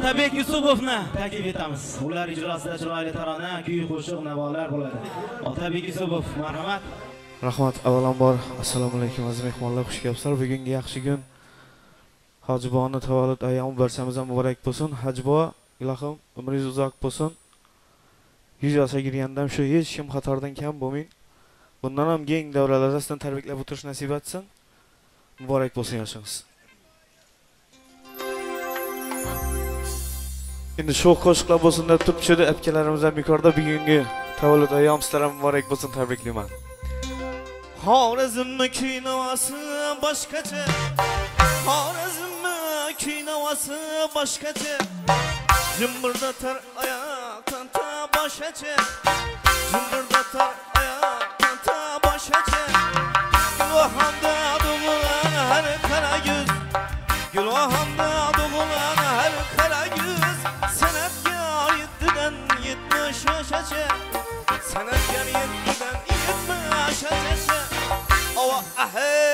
otabek yusupovni taklif etamiz. Ular ijrosida chiroyli tarona kuy qo'shiq navolar bo'ladi. Otabek yusupov marhamat. Rahmat avvalambor. Assalomu alaykum aziz mehmonlar. Xush kelibsizlar. Bugungi yaxshi kun. Hojiboni tavallud ayyomi barchamiz ham muborak bo'lsin. Hajbo ilohim umringiz uzoq bo'lsin. Yuz yoshga kirganda ham shu hech kim xatordan kam bo'lmang. Bundan ham keng davralarda sizdan tabriklab o'tirish nasib etsin. Muborak bo'lsin yoshingiz endi shu qo'shiqlar bo'lsin deb turib tushdi akalarimiz ham bekorda bugungi tavallud ayyom sizlar ham muborak bo'lsin tabriklayman xorazmni kuy navosi boshqacha xorazmni kuy navosi boshqacha jimbirdatar oyoqdan ta boshacha jimbirdatar oyoqdan ta boshacha tug'ilgan har qara yuz Sana san'atga men idam yetma ashacha ova ahey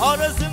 Orası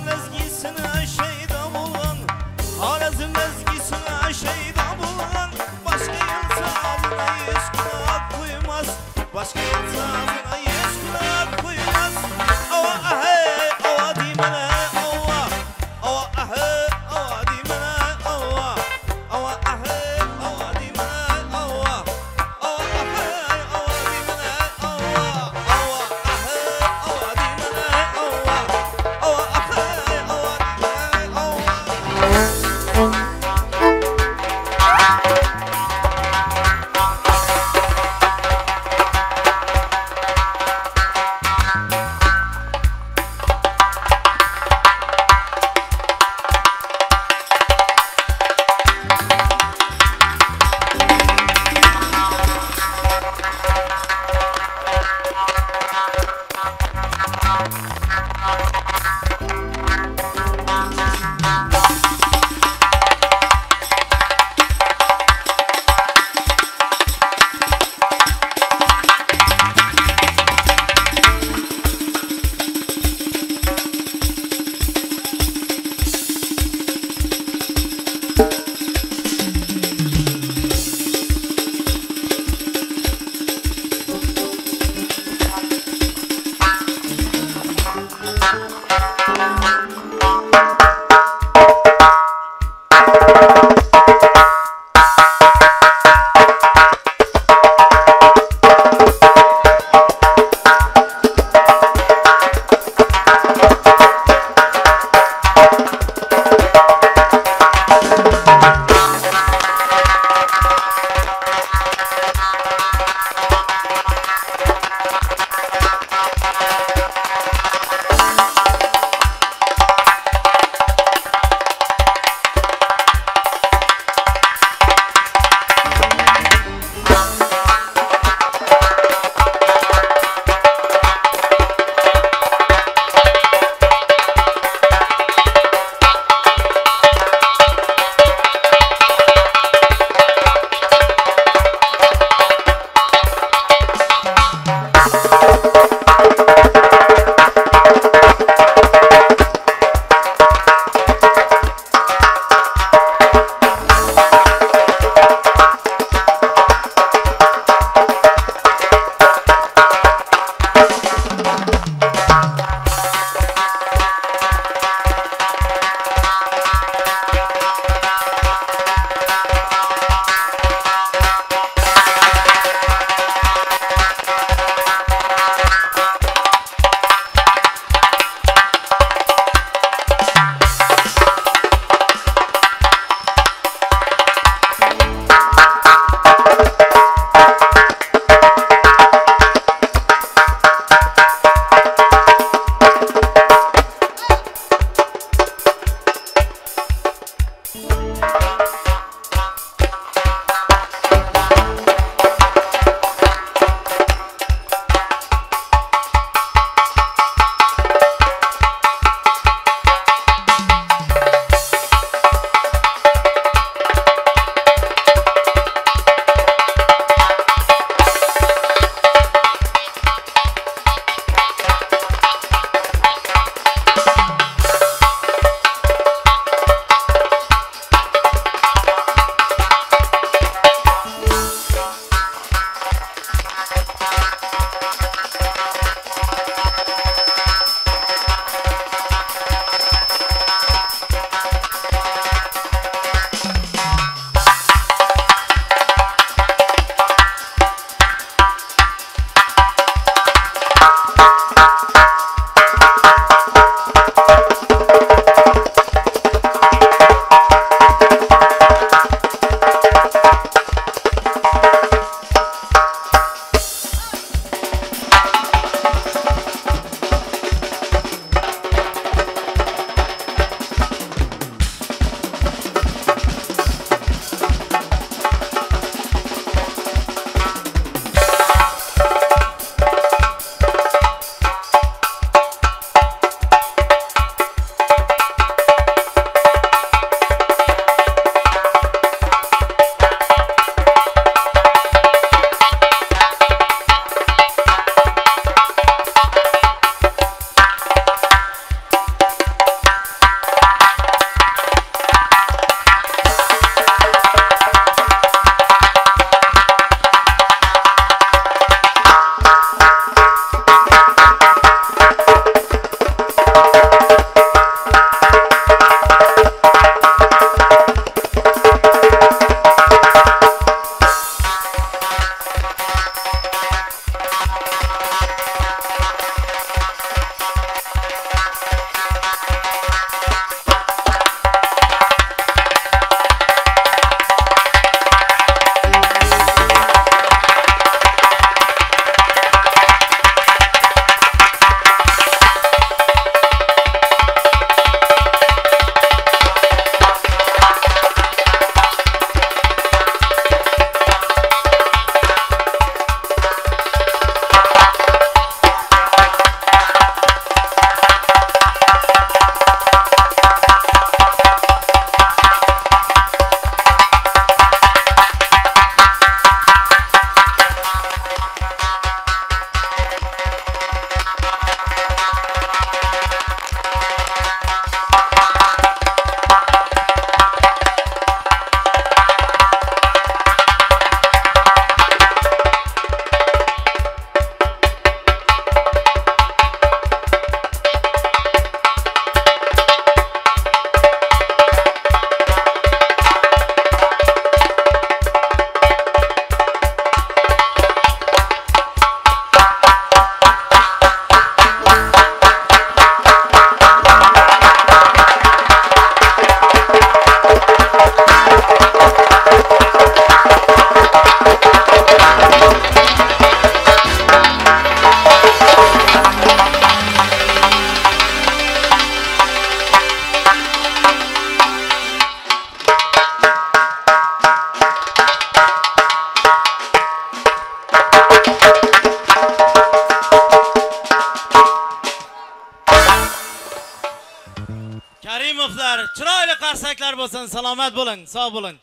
karimovlar chiroyli qarsaklar bo'lsin. Salomat bo'ling sog' bo'ling.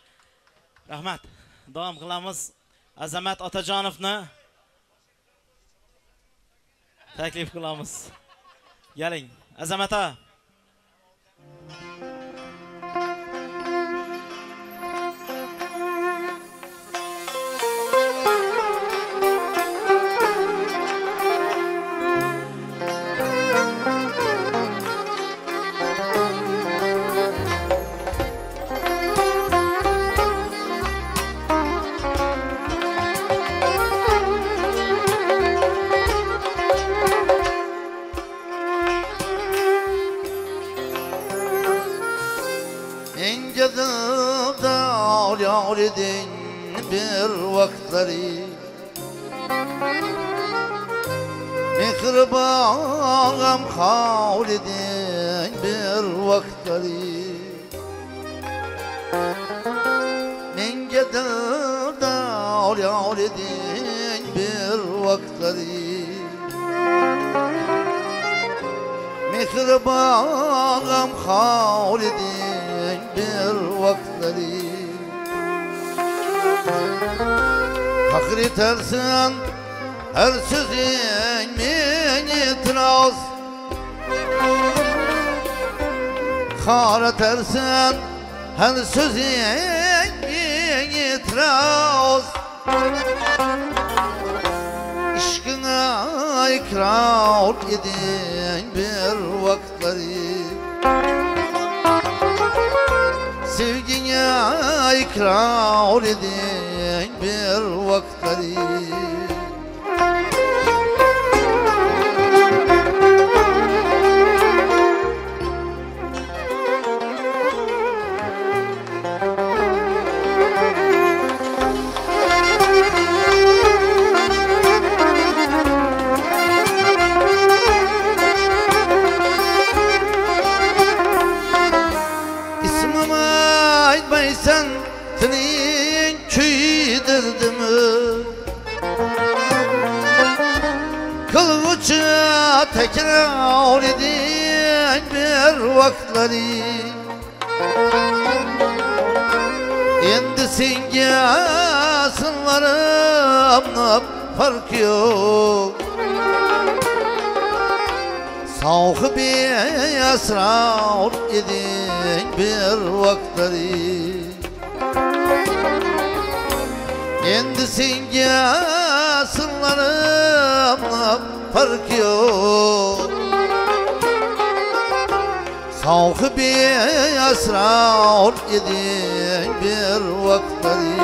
Rahmat. Davom qilamiz. Azamat otajonovni taklif qilamiz. Keling azamat aka edin bir vaktleri. Mihribağım havl edin bir vaktleri. İnce dağ yar edin bir vaktleri. Mihribağım havl edin bir vaktleri Fakir tersen her sözün itiraz. Kara tersen her sözün itiraz. Aşkına ikrar edin bir vaktleri. Sevgine ikrar edin bir vaktleri tekrar edin bir vaktleri. Endi senga sınlarım fark yok. Savgı bir esrar edin bir vaktleri. Endi senga sırlarım fark yok Savgı bir esrar edin bir vaktleri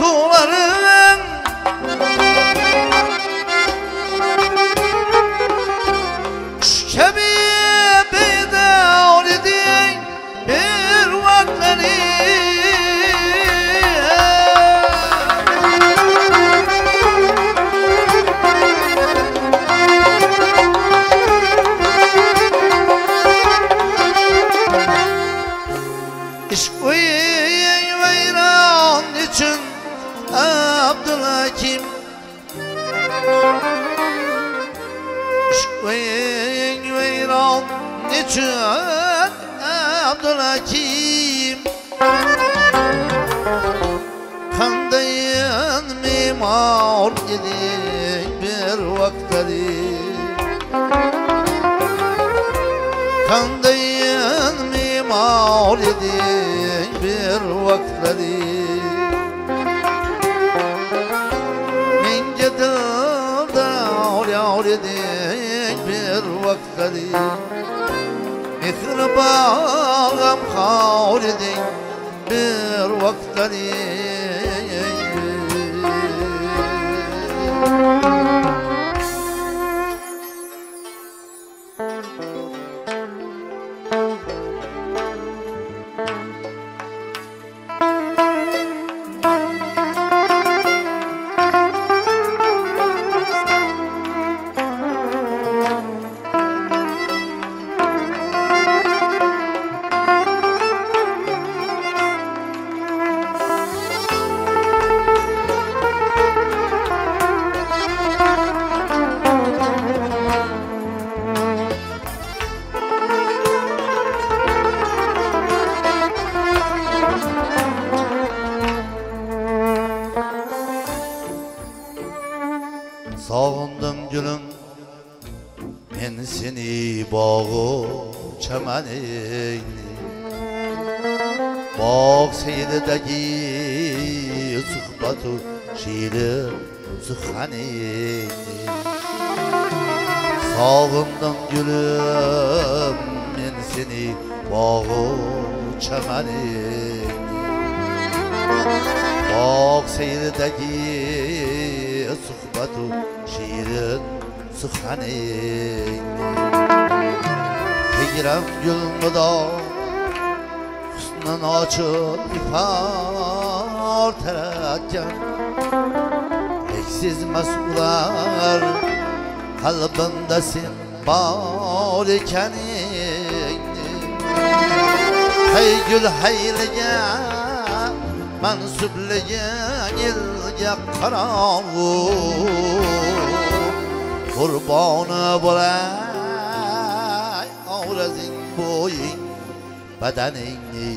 uykuların Mihrabağım kavr idin bir vaktleri ekaningni hey gul hayliga mansubliging ilga qorong'u qurboni bo'lay obrazing bo'ying badaningni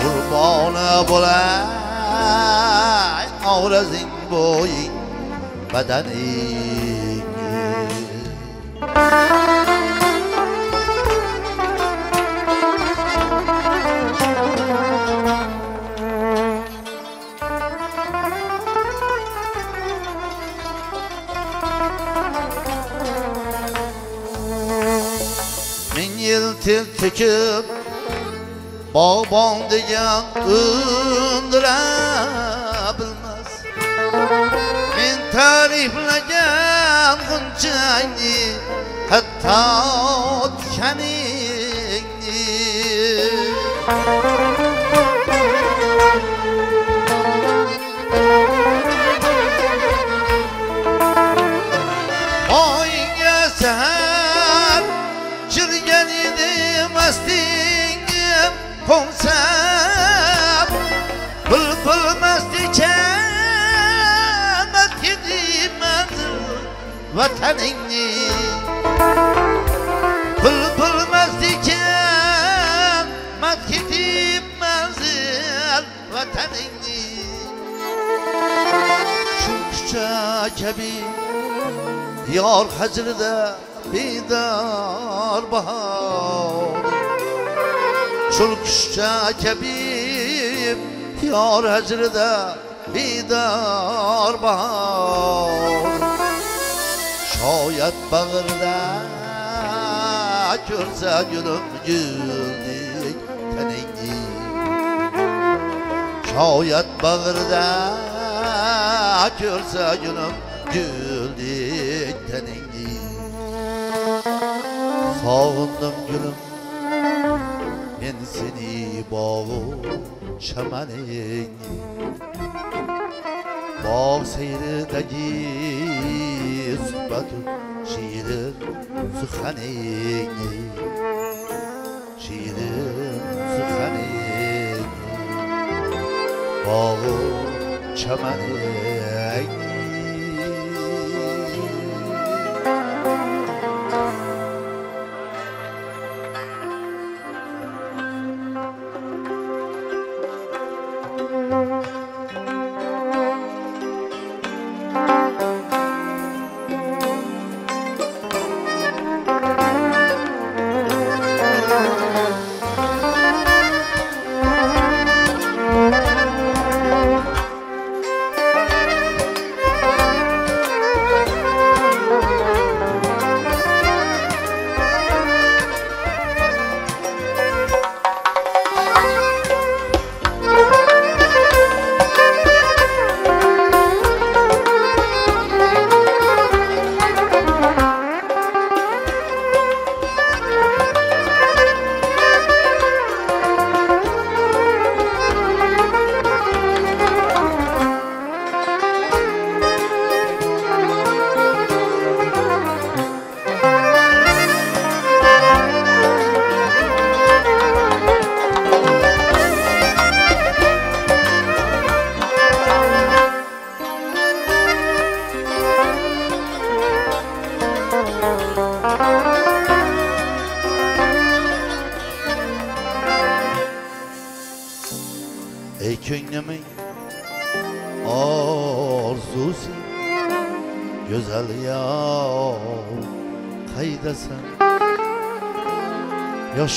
qurboni bo'lay obrazing bo'ying badaningni Min yıl til tüküp Bağban diyen ındırabilmez Min tariflegen Hatta tkenini Oyga seher Çırgen idi mestingim Konsep Bülbül mestiken Met gidimez Vatanini Kebir Yar hacrda bidar bahar. Çulkuşça kebib Yar hacrda bidar bahar. Şayet bağırda Görse gülüm güldük tenini Şayet bağırda Görse gülüm güldük tenini Sağındım gülüm Ben seni bağım çemenin Bağ seyredeki Sıhbatu şiirin Sıkhanin Şiirin Sıkhanin Bağım çemenin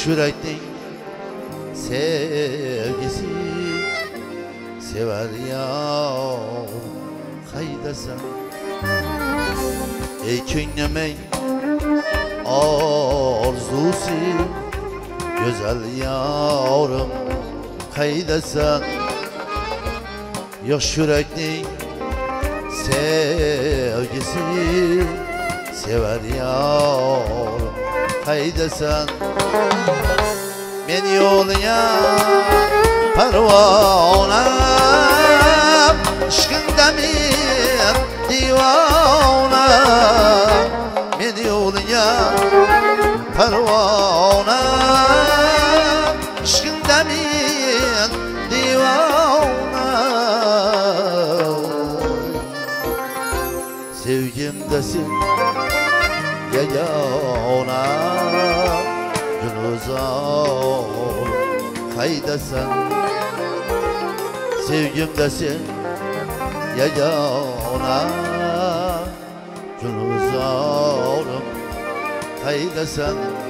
Yaş yürektin Sevgisi Sever yar Kaydasın Ey könlümün arzusu Güzel yarım Kaydasın Yaş yürektin sevgisi sever yar haydi sen beni yoluna pervana aşkında min haydasan sevgimdesin yegana gün uzak haydasan Aman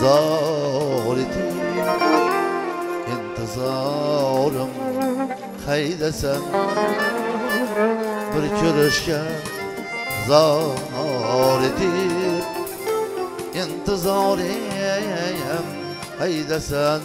zoritib intizorim haydasan bir زار zor etib intizorim haydasan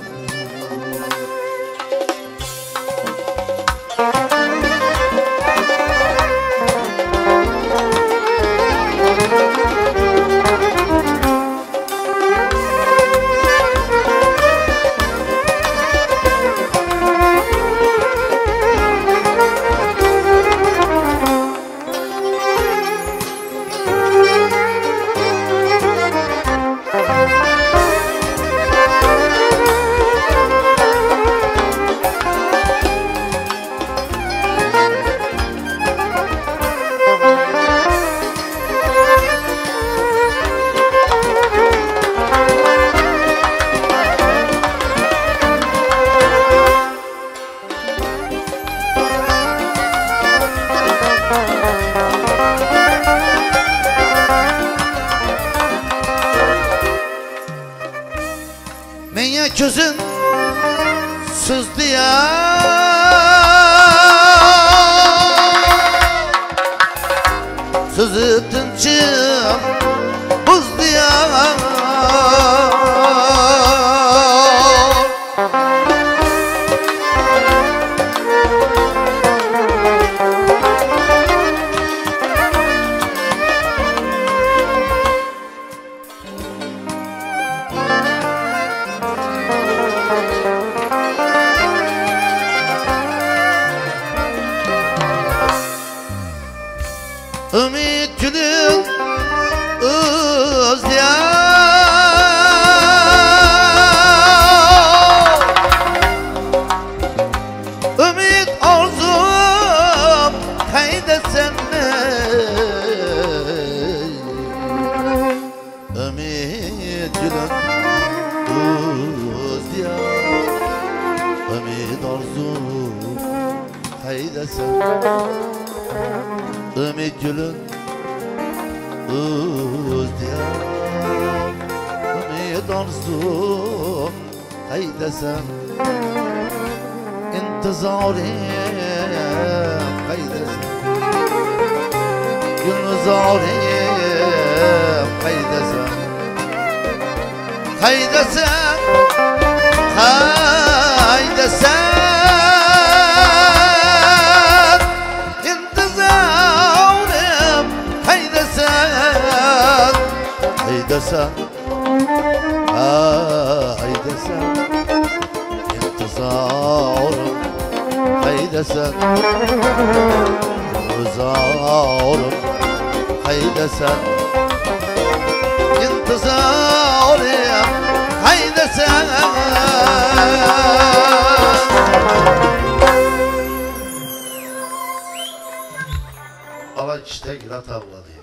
قيد قيد انتظار قيدسن انتظار قيدسن انتظار قيدسن Ala işte girat avladı.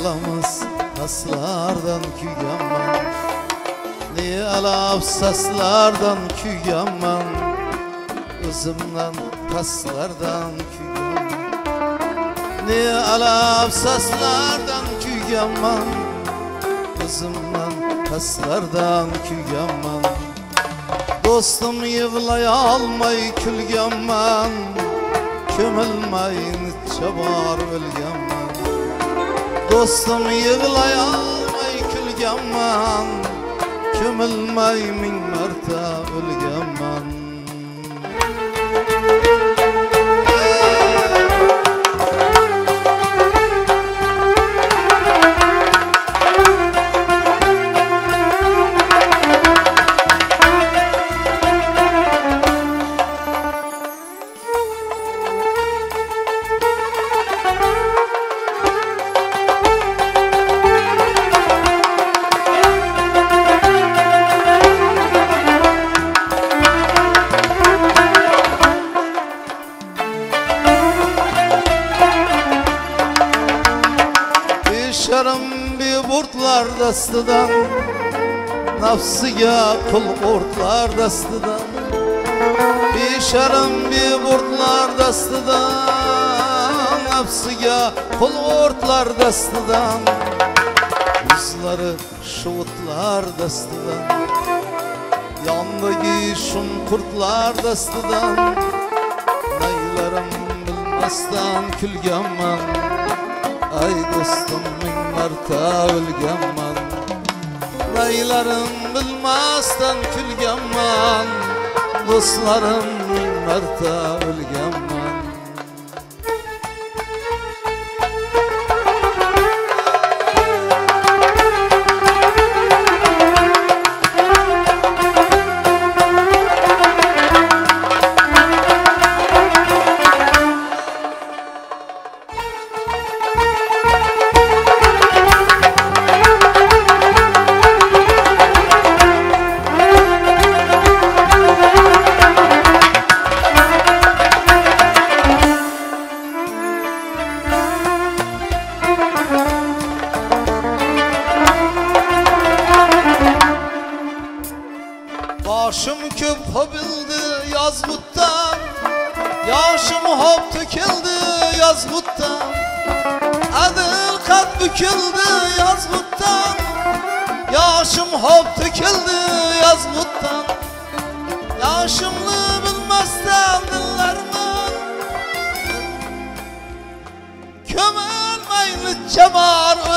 Alamız haslardan küyaman Niye alap saslardan küyaman Özümden taslardan küyaman Niye alap saslardan küyaman Kızımdan taslardan küyaman Dostum yığlay almay kül yaman. Kömülmeyin çabar ölyaman Dostum yığlay almay kül yaman Kömülmey min merta ölyaman burtlar dastıdan Nafsıya kul ortlar dastıdan Düşerim bir burtlar dastıdan Nafsıya kul ortlar dastıdan Yüzleri şuutlar dastıdan Yandığı şun kurtlar dastıdan Neylerim bilmezden külgemen Ay dostum min marta ölgemen Neylerim bilmezden külgemen Dostlarım min marta çamar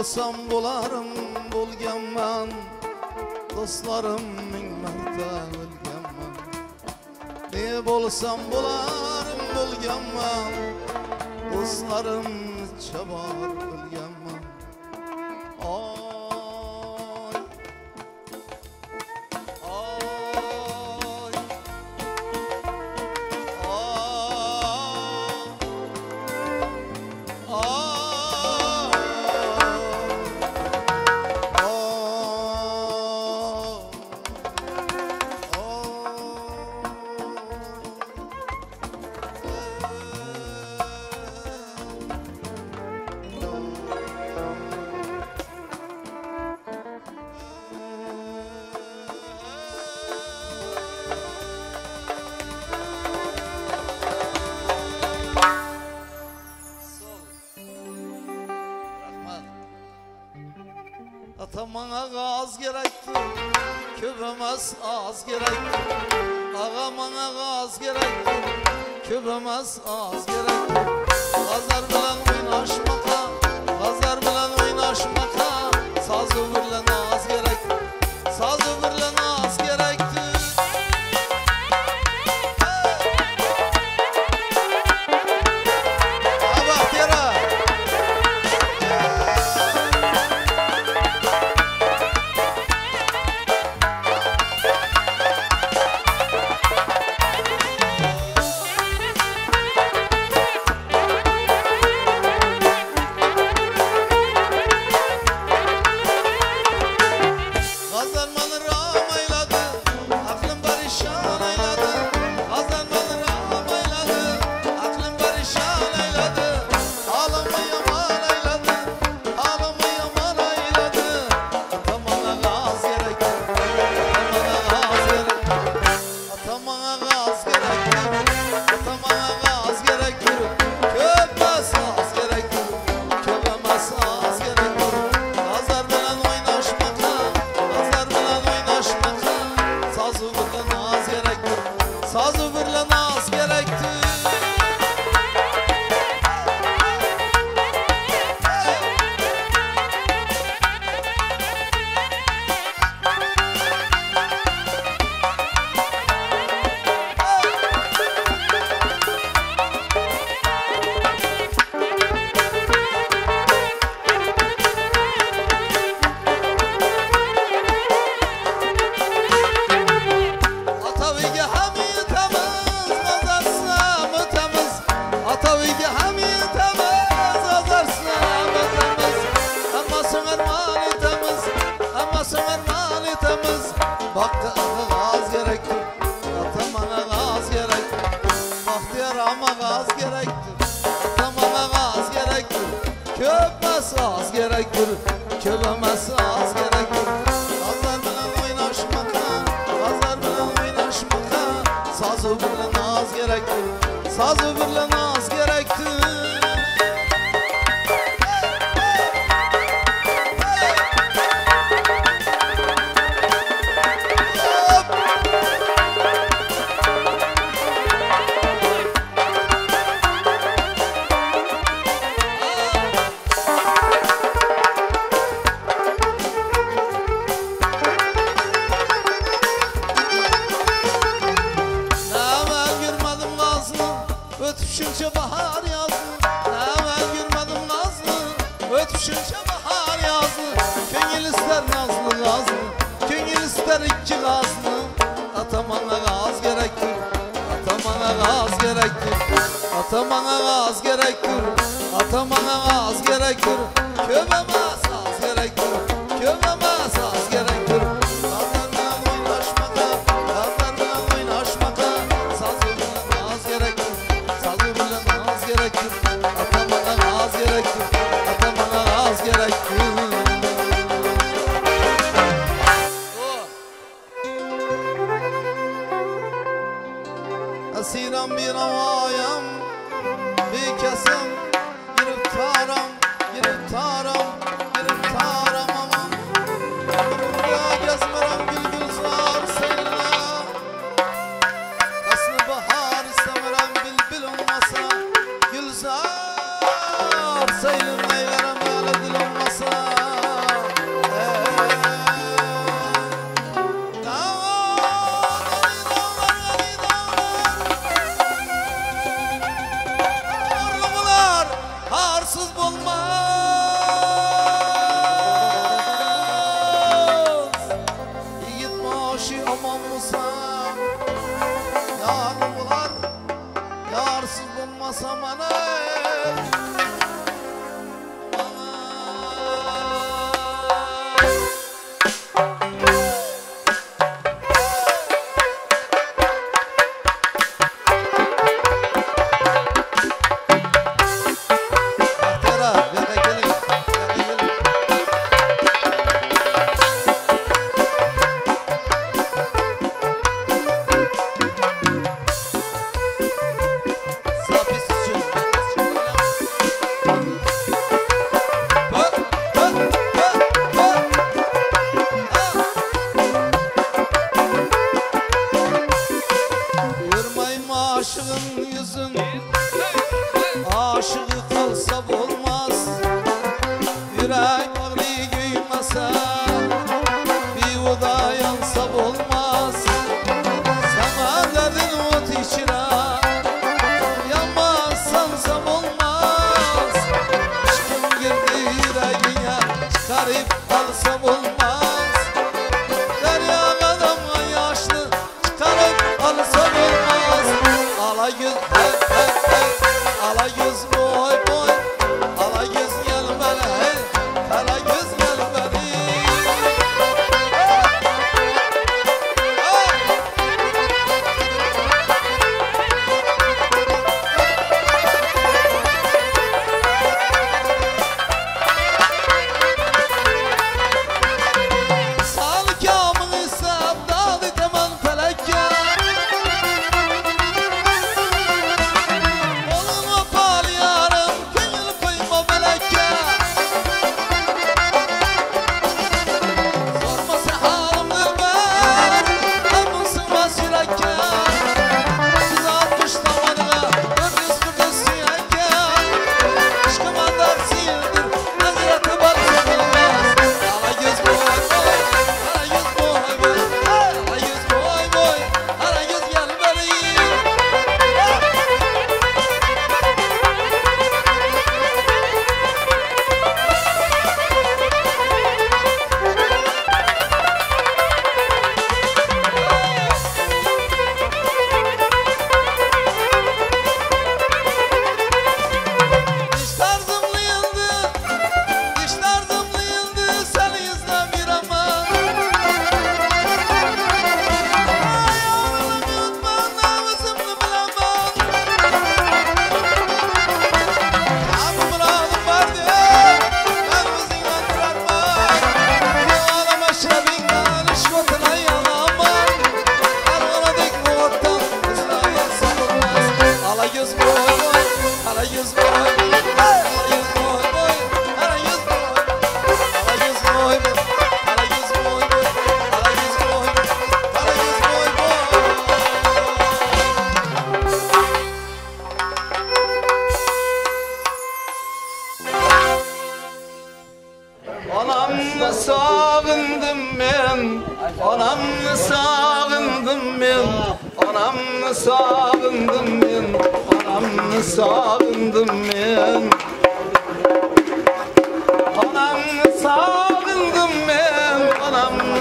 Bulsam bularım bulgam ben Dostlarım min marta o'lgam ben Ne bulsam bularım bulgam ben Dostlarım çabar. ama gaz gerektir. Tamama gaz gerektir. Köpmez gaz gerektir. Köpemez gaz gerektir. Gazlar bilen oynaşmakta Gazlar bilen oynaşmakta. Sazı bilen az gerektir. Sazı bilen Asiram bir havayam Bir kesem Giriftaram Giriftaram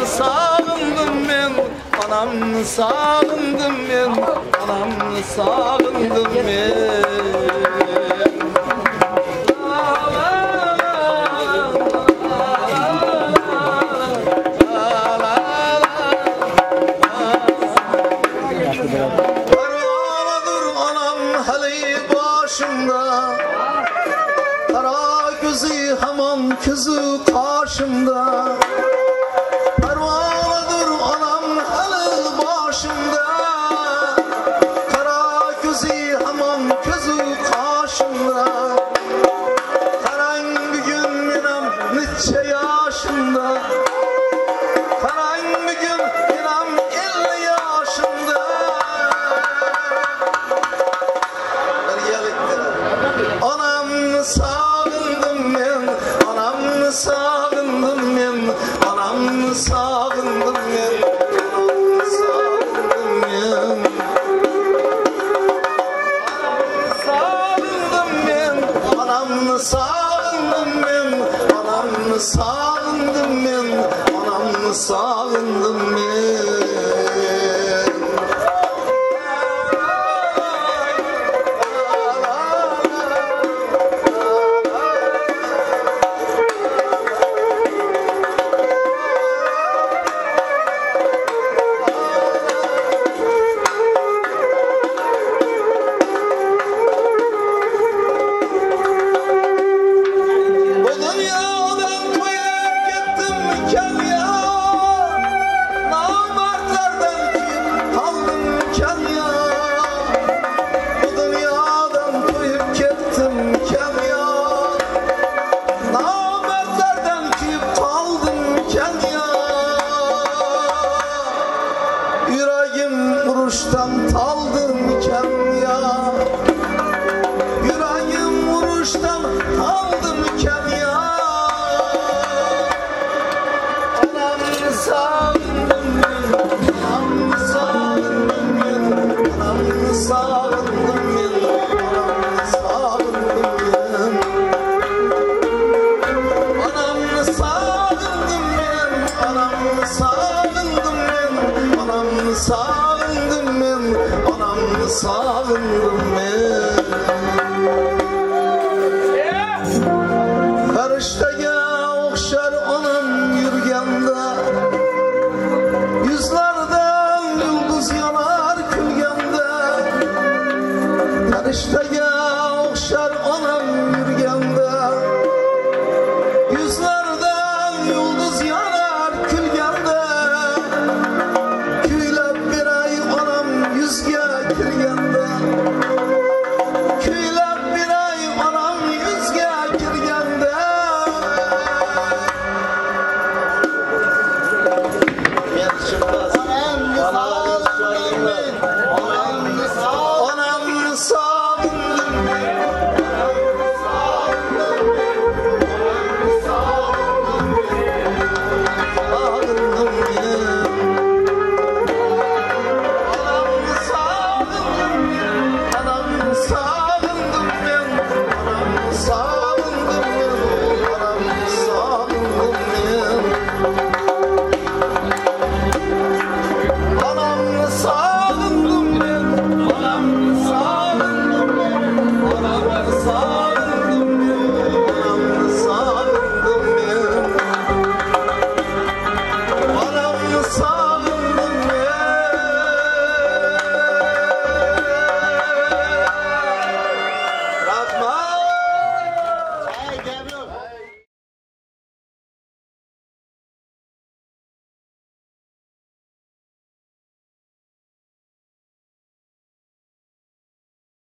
sağındım ben. Anam sağındım ben. Anam sağındım ben.